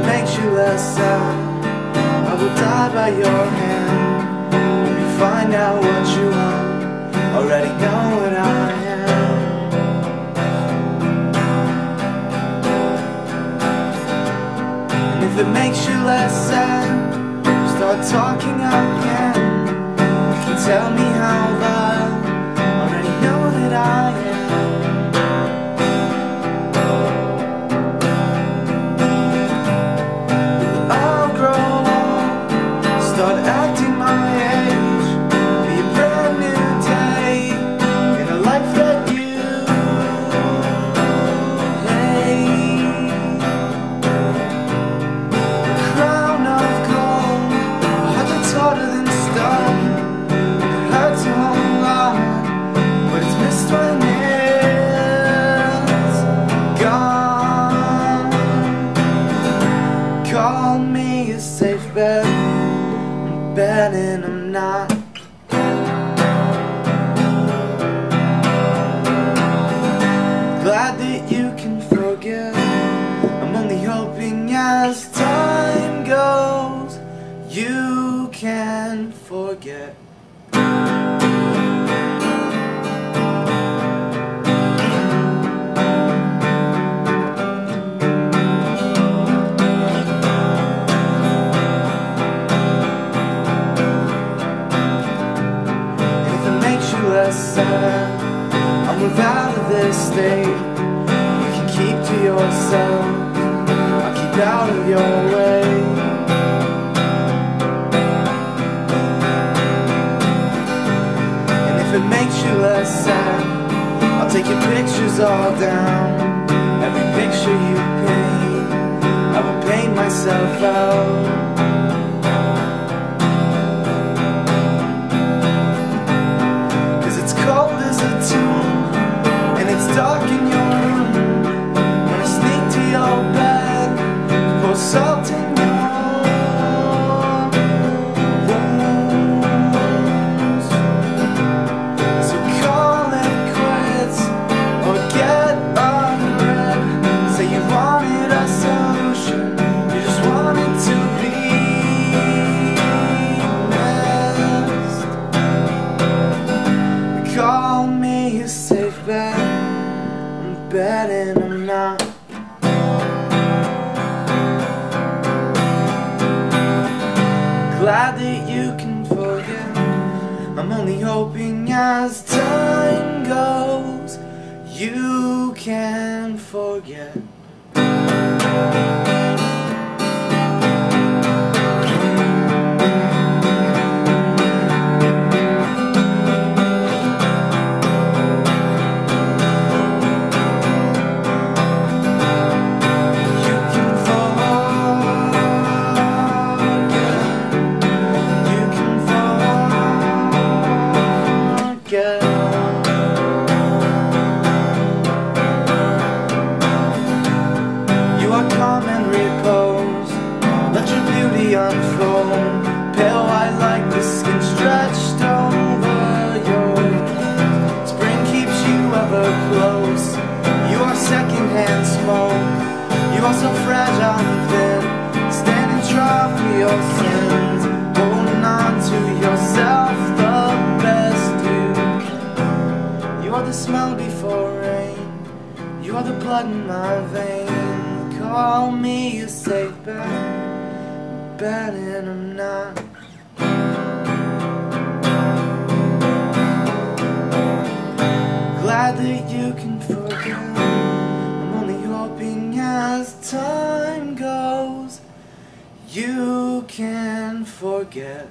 less sad I will die by your hand. When you find out what you want Already know what I am. And if it makes you less sad Start talking again. You can tell me how a safe bet, I'm betting I'm not. Glad that you can forget. I'm only hoping as time goes, you can forget. Makes you less sad, I'll move out of this state. You can keep to yourself, I'll keep out of your way. And if it makes you less sad, I'll take your pictures all down. Every picture you paint, I will paint myself out. I'm betting I'm not. Glad that you can forget. I'm only hoping as time goes, you can forget. Pale white like the skin stretched over yours. Spring keeps you ever close. You are secondhand smoke. You are so fragile and thin. Standing trial for your sins. Holding on to yourself the best you. You are the smell before rain. You are the blood in my vein. Call me a safe bet. Betting I'm not. Glad that you can forget. I'm only hoping as time goes, you can forget.